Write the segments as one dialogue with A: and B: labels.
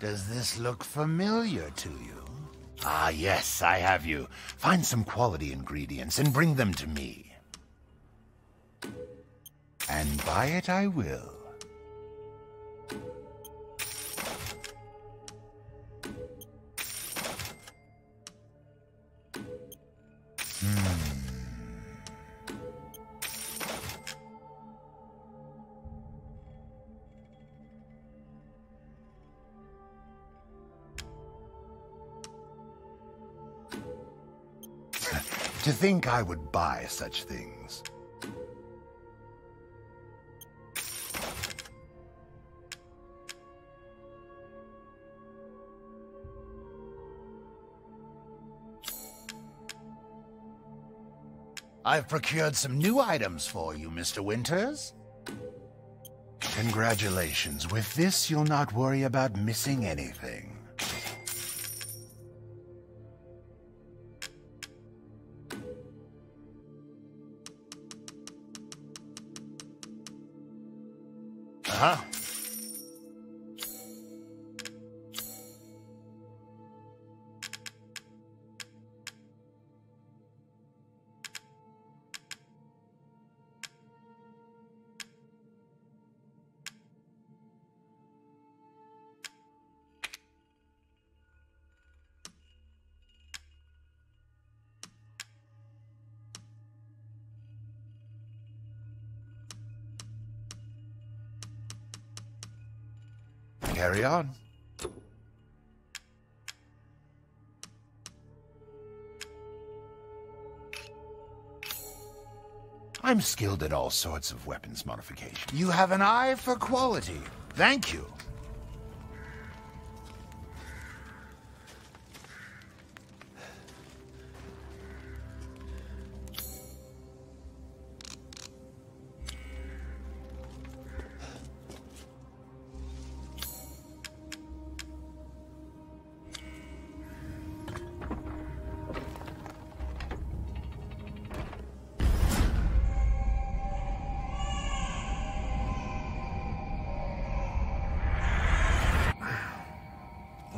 A: Does this look familiar to you? Ah, yes, I have you. Find some quality ingredients and bring them to me. And buy it I will. To think I would buy such things. I've procured some new items for you, Mr. Winters. Congratulations. With this, you'll not worry about missing anything. Uh-huh. Carry on. I'm skilled at all sorts of weapons modification. You have an eye for quality. Thank you.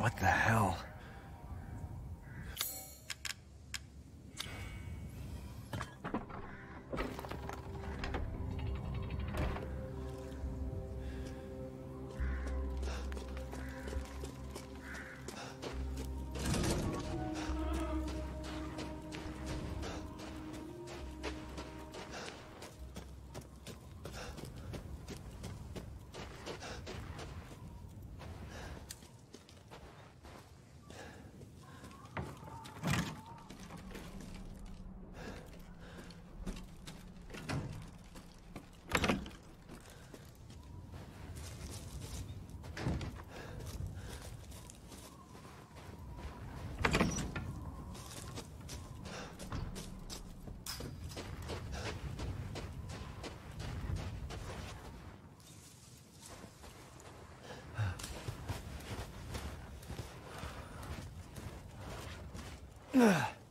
B: What the hell? Ugh.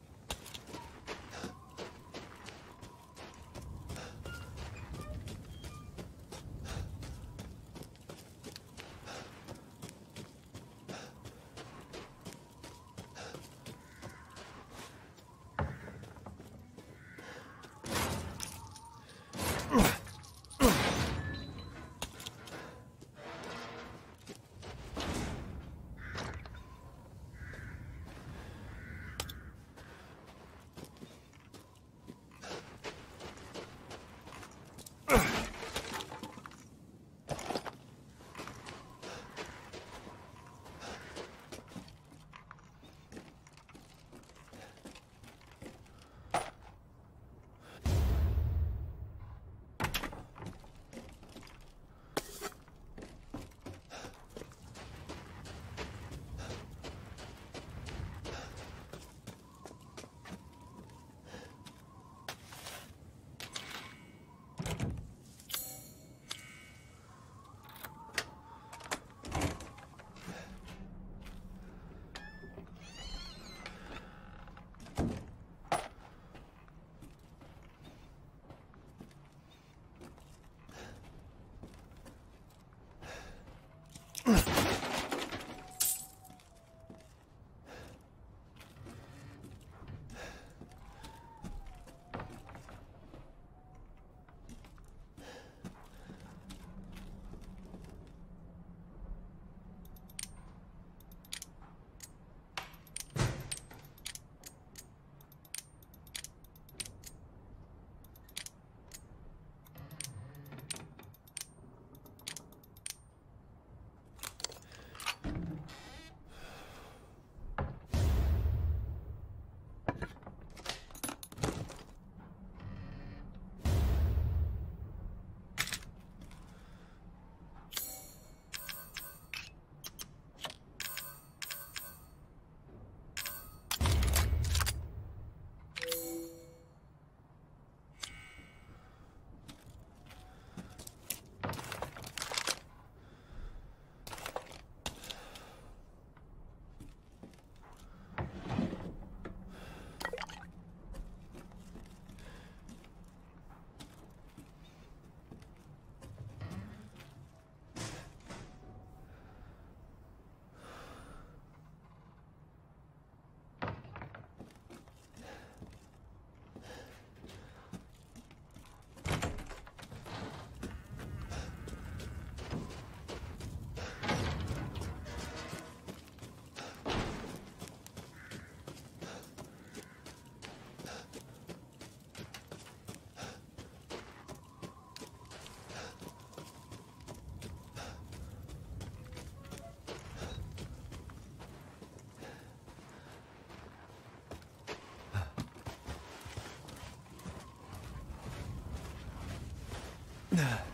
B: Ugh.